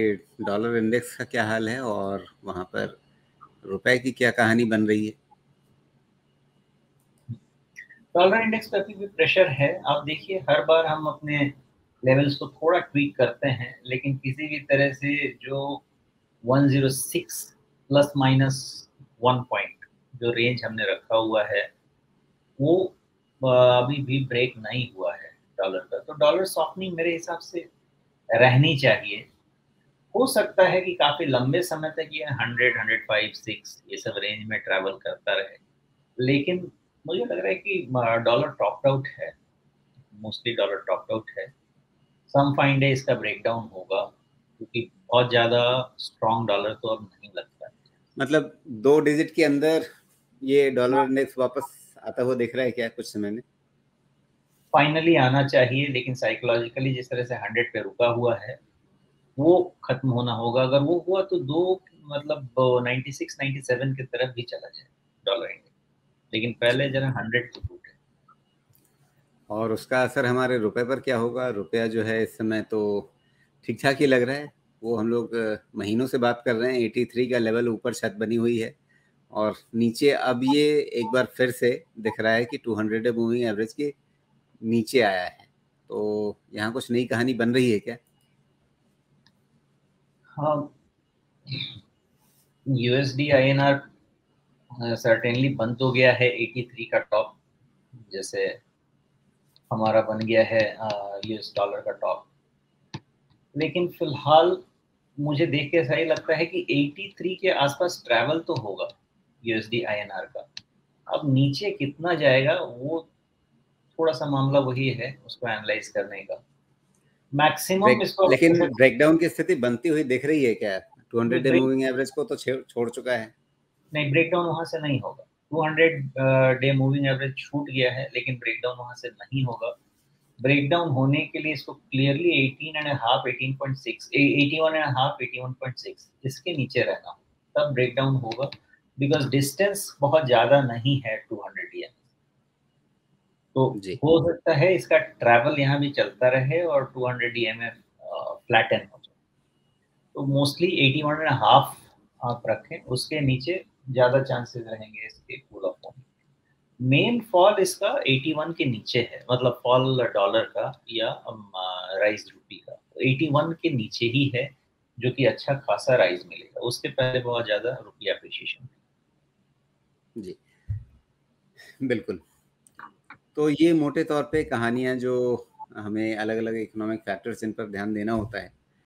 Dollar index का क्या हाल है और वहाँ पर रुपए की क्या कहानी बन रही है? डॉलर इंडेक्स पे अभी भी प्रेशर है। आप देखिए, हर बार हम अपने लेवल्स को थोड़ा ट्वीक करते हैं, लेकिन किसी भी तरह से जो 106 प्लस माइनस वन पॉइंट जो रेंज हमने रखा हुआ है, वो अभी भी ब्रेक नहीं हुआ है डॉलर का। तो डॉलर सॉफ्टनिंग मेरे हिसाब से रहनी चाहिए। हो सकता है कि काफ़ी लंबे समय तक ये हंड्रेड हंड्रेड फाइव सिक्स ये सब रेंज में ट्रैवल करता रहे। लेकिन मुझे लग रहा है कि डॉलर टॉप आउट है। मोस्टली डॉलर टॉप आउट है। सम फाइन डे इसका ब्रेकडाउन होगा क्योंकि बहुत ज़्यादा स्ट्रॉन्ग डॉलर तो अब नहीं लगता। मतलब दो डिजिट के अंदर ये डॉलर इंडेक्स वापस आता हुआ दिख रहा है क्या कुछ समय में? फाइनली आना चाहिए लेकिन साइकोलॉजिकली जिस तरह से हंड्रेड पे रुका हुआ है वो खत्म होना होगा। अगर वो हुआ तो दो मतलब 96 97 की तरफ़ भी चला जाए डॉलर लेकिन पहले जरा हंड्रेड की टूटे और उसका असर हमारे रुपए पर क्या होगा? रुपया जो है इस समय तो ठीक ठाक ही लग रहा है। वो हम लोग महीनों से बात कर रहे हैं। 83 का लेवल ऊपर छत बनी हुई है। और नीचे अब ये एक बार फिर से दिख रहा है कि 200 हंड्रेड मूविंग एवरेज के नीचे आया है। तो यहाँ कुछ नई कहानी बन रही है क्या? हाँ। यूएसडी आईएनआर सर्टेनली बन तो गया है 83 का टॉप जैसे हमारा बन गया है यूएस डॉलर का टॉप लेकिन फ़िलहाल मुझे देख के ऐसा ही लगता है कि 83 के आसपास ट्रैवल तो होगा यूएसडी आईएनआर का। अब नीचे कितना जाएगा, वो थोड़ा सा मामला वही है, उसको एनालाइज करने का। मैक्सिमम इसको लेकिन ब्रेकडाउन की स्थिति बनती हुई दिख रही है क्या? 200 डे मूविंग एवरेज को तो छोड़ चुका है। नहीं ब्रेकडाउन वहाँ से नहीं होगा। 200 डे मूविंग एवरेज छूट गया है लेकिन ब्रेकडाउन वहाँ से नहीं होगा। ब्रेकडाउन होने के लिए इसको clearly 18 and half 18.6 81 and half 81.6 इसके नीचे रहना तब ब्रेकडाउन होगा। बिकॉज़ डिस्टेंस बहुत ज़्यादा नहीं है 200 डी तो हो सकता है इसका ट्रैवल यहाँ भी चलता रहे और 200 डी एम एफ़ फ्लैटन हो जाए। तो मोस्टली 81 एंड हाफ़ आप रखें उसके नीचे ज़्यादा चांसेस रहेंगे इसके कूल ऑफ़ होने मेन फॉल इसका 81 के नीचे है मतलब फॉल डॉलर का या राइज रूपी का। तो 81 के नीचे ही है जो कि अच्छा खासा राइज मिलेगा। उसके पहले बहुत ज़्यादा रुपया अप्रिशिएशन जी। बिल्कुल। तो ये मोटे तौर पे कहानियाँ जो हमें अलग अलग इकोनॉमिक फैक्टर्स इन पर ध्यान देना होता है।